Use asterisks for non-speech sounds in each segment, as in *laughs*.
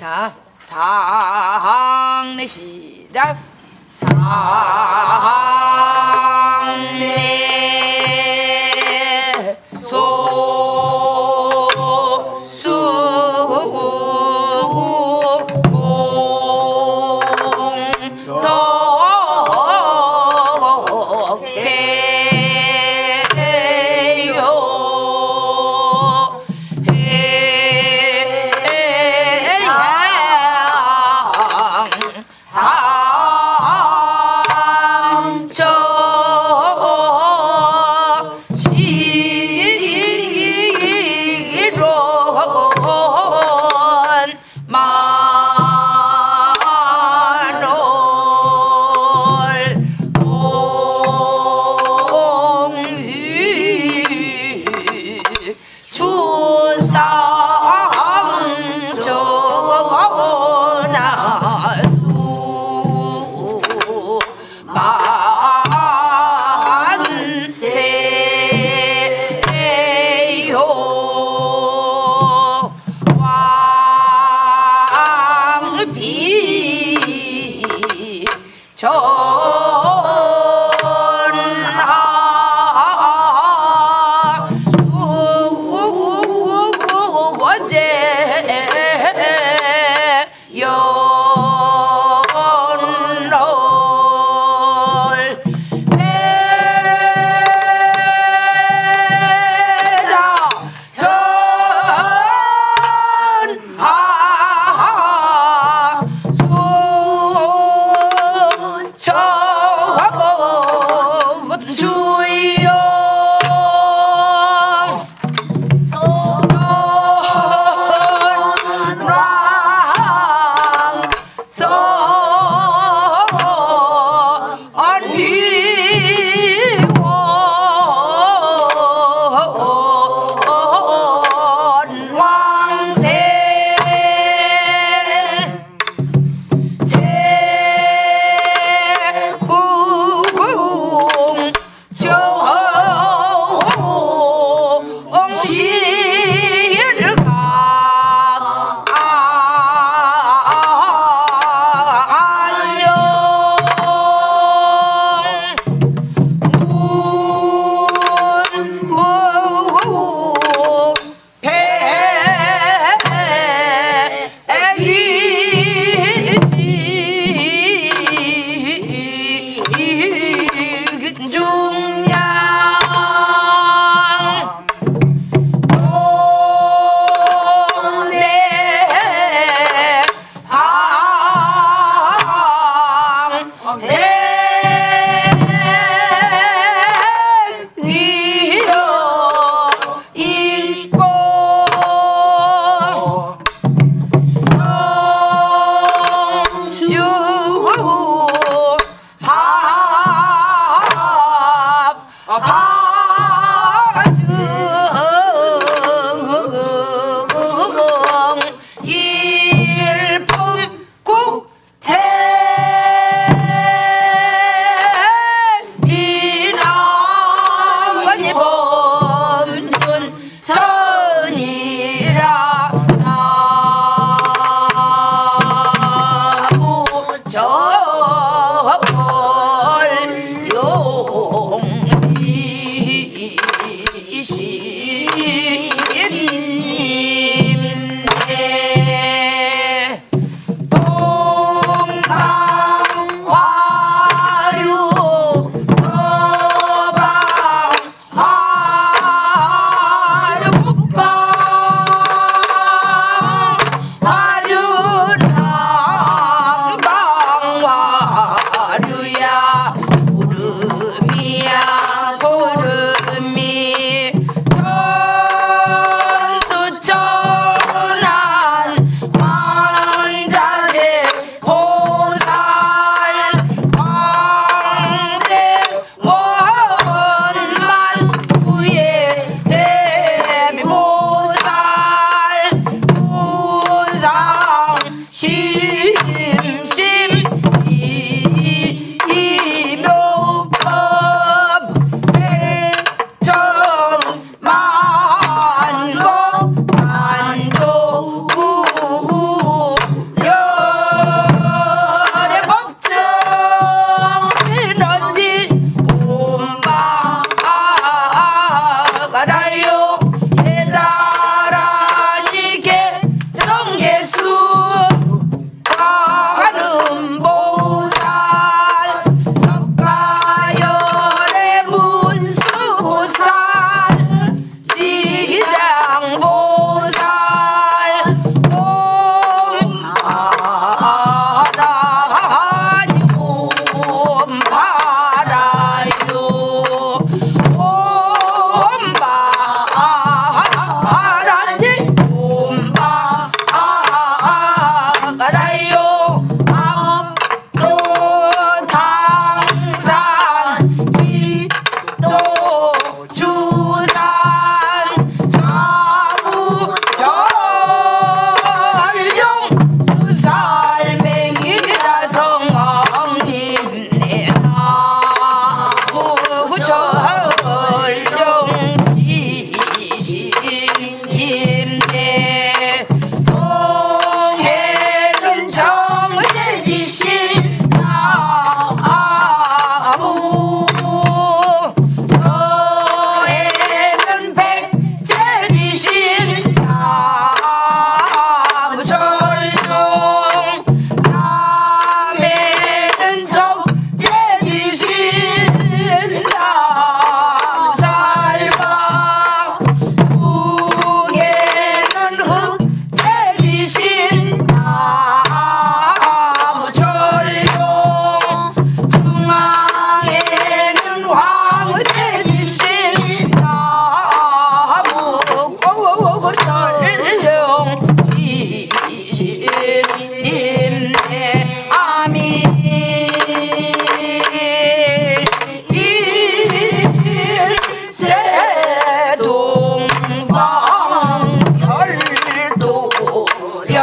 자, 상내 시작. 상내 be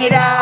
Navidad.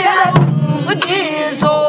진지한 승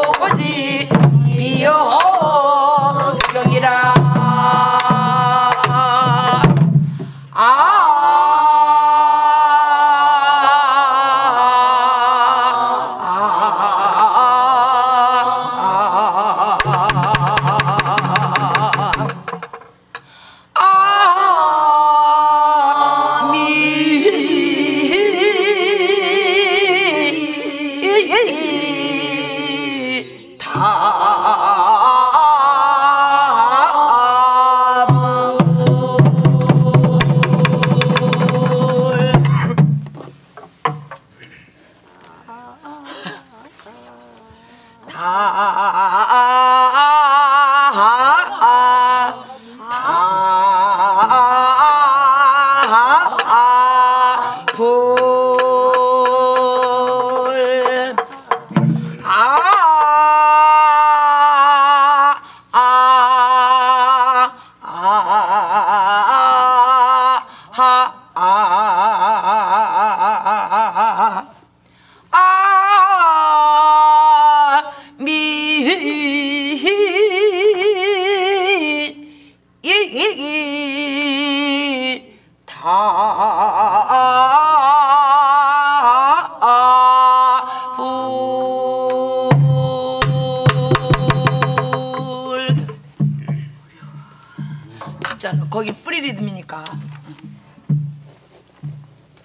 쉽잖아 거기 free 리듬이니까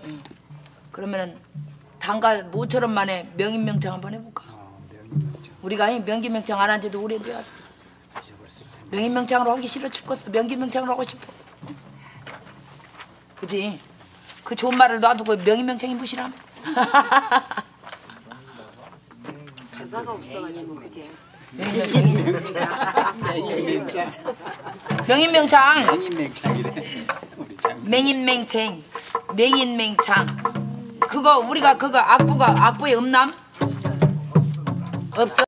응. 그러면은 단가 모처럼 만에 명인명창 한번 해볼까 우리가 이 명기명창 안 한 지도 오래되었어 명인명창으로 하기 싫어 죽겠어 명기명창으로 하고 싶어 그지? 그 좋은 말을 놔두고 명인명창이 무시람 *laughs* 가사가 없어가지고 그게 명인명창 맹창이래. 우리 장. 맹인맹창 맹인맹창 그거 우리가 그거 악보가 악보에 없남? 없어?